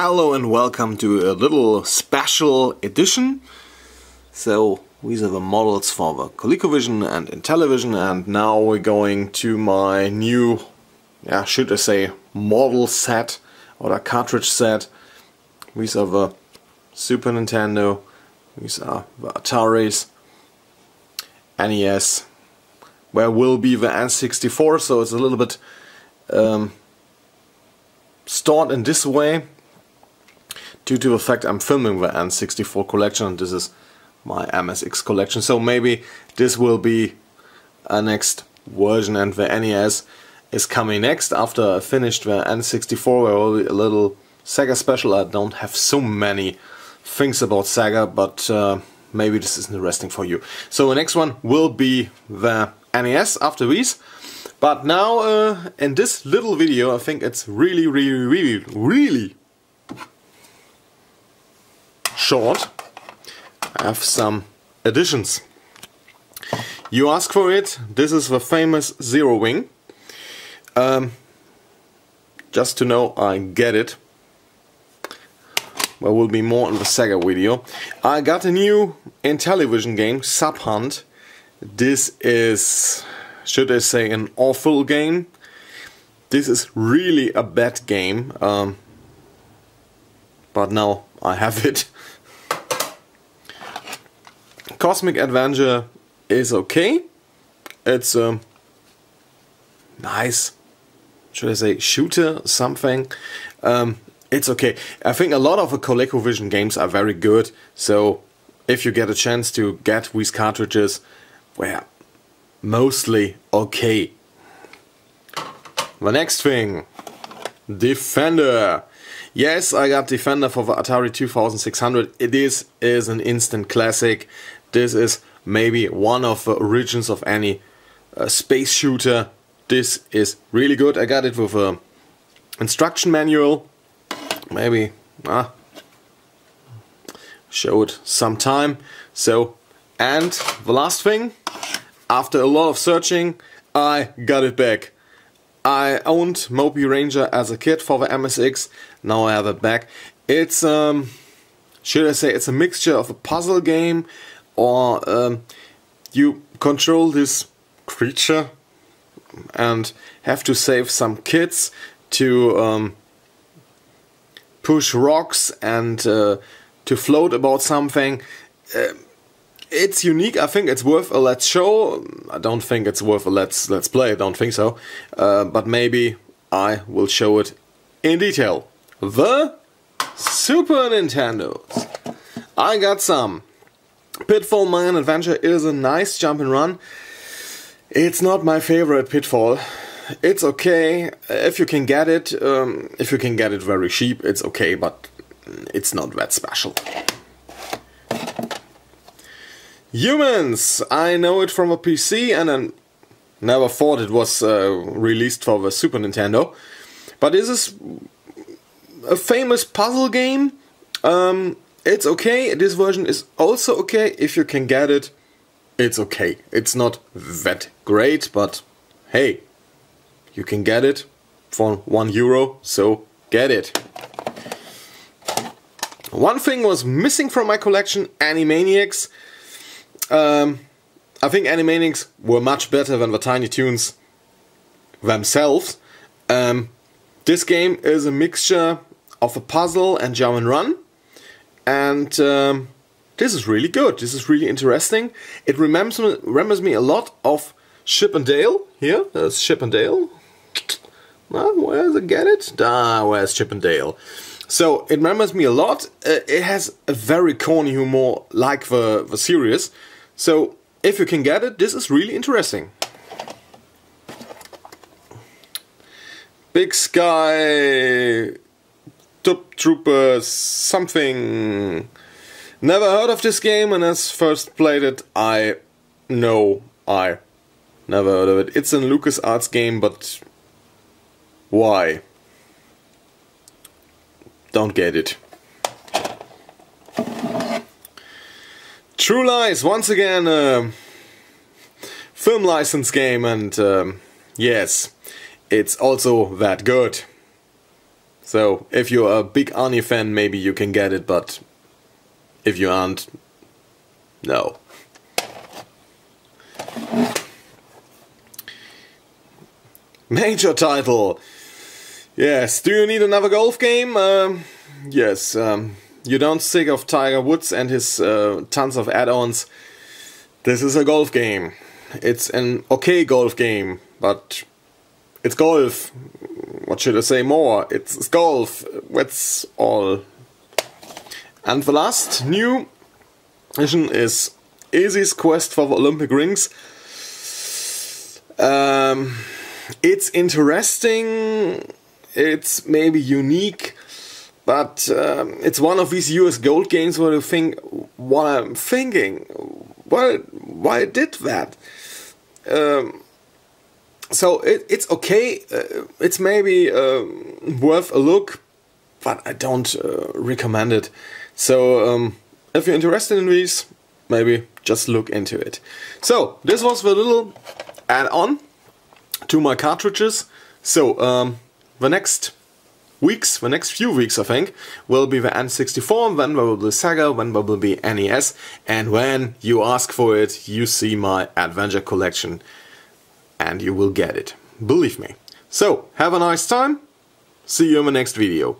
Hello and welcome to a little special edition. So these are the models for the ColecoVision and Intellivision and now we're going to my new, yeah, should I say, model set or a cartridge set. These are the Super Nintendo, these are the Ataris, NES, where will be the N64 so it's a little bit um, stored in this way due to the fact I'm filming the N64 collection and this is my MSX collection. So maybe this will be a next version and the NES is coming next. After I finished the N64 where will be a little Sega special. I don't have so many things about Sega but uh, maybe this is interesting for you. So the next one will be the NES after these. But now, uh, in this little video, I think it's really, really, really, really short. I have some additions. You ask for it, this is the famous Zero Wing. Um, just to know I get it. There will be more in the Sega video. I got a new Intellivision game, Sub Hunt. This is should I say, an awful game. This is really a bad game, um, but now I have it. Cosmic Avenger is okay. It's a um, nice, should I say, shooter something. Um, it's okay. I think a lot of the ColecoVision games are very good. So if you get a chance to get these cartridges, well, mostly okay. The next thing, Defender. Yes, I got Defender for the Atari 2600. It is, is an instant classic. This is maybe one of the origins of any uh, space shooter. This is really good. I got it with a instruction manual. Maybe, ah, show it sometime. So, and the last thing, after a lot of searching, I got it back. I owned Mopi Ranger as a kid for the MSX, now I have it back. It's, um, should I say, it's a mixture of a puzzle game or um, you control this creature and have to save some kids to um, push rocks and uh, to float about something. Uh, it's unique. I think it's worth a let's show. I don't think it's worth a let's let's play. I don't think so. Uh, but maybe I will show it in detail. The Super Nintendo. I got some. Pitfall Mayan Adventure is a nice jump and run. It's not my favorite Pitfall. It's okay if you can get it. Um, if you can get it very cheap, it's okay, but it's not that special. Humans! I know it from a PC and I never thought it was uh, released for the Super Nintendo. But this is a famous puzzle game. Um, it's okay, this version is also okay. If you can get it, it's okay. It's not that great, but hey, you can get it for one euro, so get it. One thing was missing from my collection, Animaniacs. Um, I think Animaniacs were much better than the Tiny Toons themselves. Um, this game is a mixture of a puzzle and jump and run, and um, this is really good. This is really interesting. It remembers me, remembers me a lot of Chip and Dale. Here, there's Chip and Dale. Ah, where's it? Get it? Ah, where's Chip and Dale? So it remembers me a lot. Uh, it has a very corny humor, like the the series. So if you can get it, this is really interesting. Big Sky, Top Troopers, something. Never heard of this game and as first played it, I know I never heard of it. It's a LucasArts game, but why? Don't get it. True Lies, once again, a film license game, and um, yes, it's also that good. So if you're a big Arnie fan, maybe you can get it, but if you aren't, no. Major title. Yes, do you need another golf game? Um, yes, um, you don't sick of Tiger Woods and his uh, tons of add-ons. This is a golf game. It's an okay golf game, but it's golf. What should I say more? It's golf. That's all. And the last new mission is Izzy's quest for the Olympic rings. Um, it's interesting, it's maybe unique, but um, it's one of these US Gold games where you think, what I'm thinking, why, why did that? Um, so it, it's okay, uh, it's maybe uh, worth a look, but I don't uh, recommend it. So um, if you're interested in these, maybe just look into it. So this was the little add-on to my cartridges. So um, the next weeks, the next few weeks I think, will be the N64, then there will be Sega, then there will be NES, and when you ask for it, you see my adventure collection and you will get it. Believe me. So, have a nice time, see you in the next video.